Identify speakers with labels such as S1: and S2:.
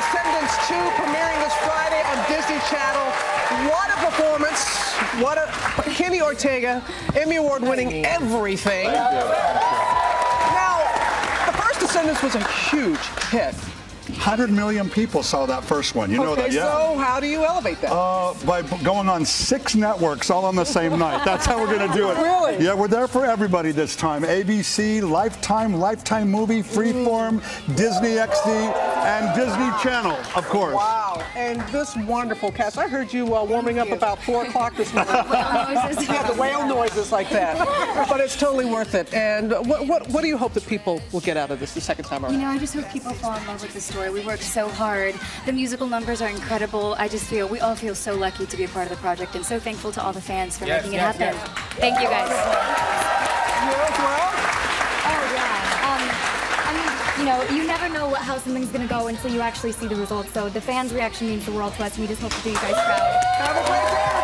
S1: Descendants 2 premiering this Friday on Disney Channel. What a performance. What a Kenny Ortega, Emmy Award winning everything. Now, the first Descendants was a huge hit.
S2: 100 million people saw that first one. You know
S1: okay,
S2: that, yeah?
S1: so how do you elevate that?
S2: Uh, by going on six networks all on the same night. That's how we're going to do it.
S1: Really?
S2: Yeah, we're there for everybody this time. ABC, Lifetime, Lifetime Movie, Freeform, Disney XD, and Disney Channel, of course.
S1: Wow, and this wonderful cast. I heard you uh, warming up about 4 o'clock this morning. yeah, the whale noises like that. But it's totally worth it. And what, what, what do you hope that people will get out of this the second time around?
S3: You know, I just hope people fall in love with the story. We worked so hard. The musical numbers are incredible. I just feel, we all feel so lucky to be a part of the project and so thankful to all the fans for
S4: Yes,
S3: making
S4: yes,
S3: it happen.
S4: yes.
S3: Thank you guys.
S1: You as well?
S3: Oh, yeah. Um, I mean, you you never know what, how something's going to go until you actually see the results. So the fans' reaction means the world to us, and we just hope to do you guys proud.